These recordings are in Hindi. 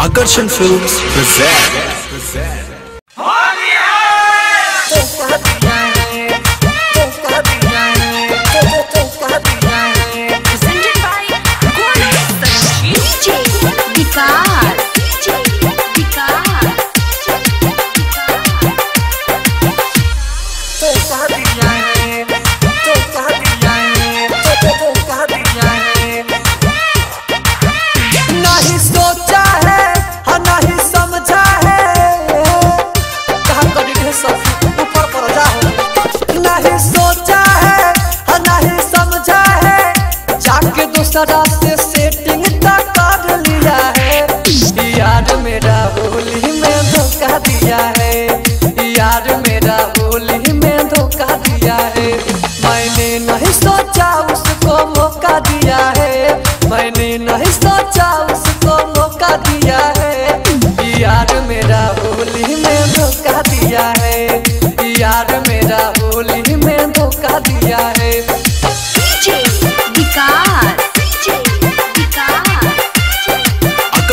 Akarshan Films presents दूसरा से सेटिंग तक कर लिया है। याद मेरा बोली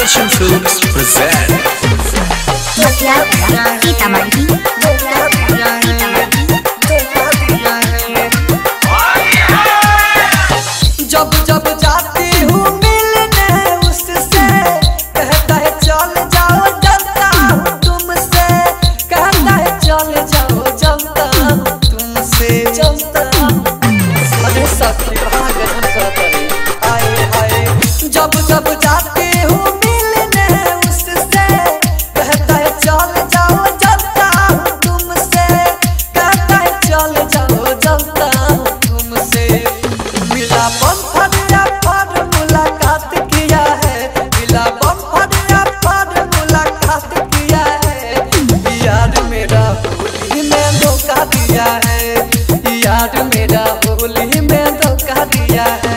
Passion Fruits present. Look out. Look out. yeah.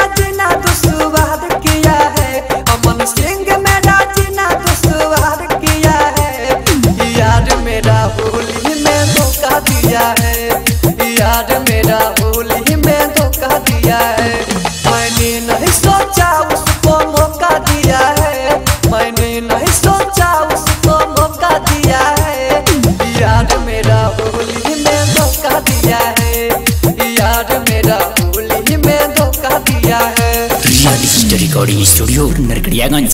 सोचा, उसको मौका दिया है। यार मेरा होली में धोखा दिया है। यार मेरा होली में धोखा दिया है। Recording studio Narkatiaganj